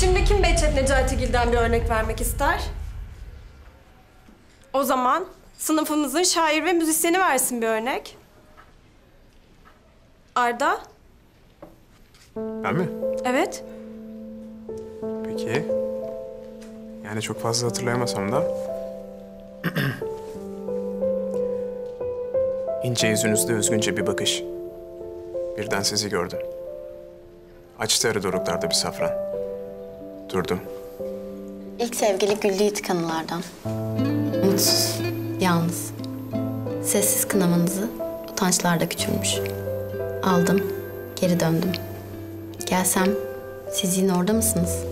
Şimdi kim Behçet Necatigil'den bir örnek vermek ister? O zaman sınıfımızın şair ve müzisyeni versin bir örnek. Arda? Ben mi? Evet. Peki. Yani çok fazla hatırlayamasam da. İnce yüzünüzde özgünce bir bakış. Birden sizi gördüm. Açtı arı doruklarda bir safran. Durdum. İlk sevgili Güllü Yiğit kanılardan. Mutsuz, yalnız. Sessiz kınamanızı utançlarda küçülmüş. Aldım, geri döndüm. Gelsem siz yine orada mısınız?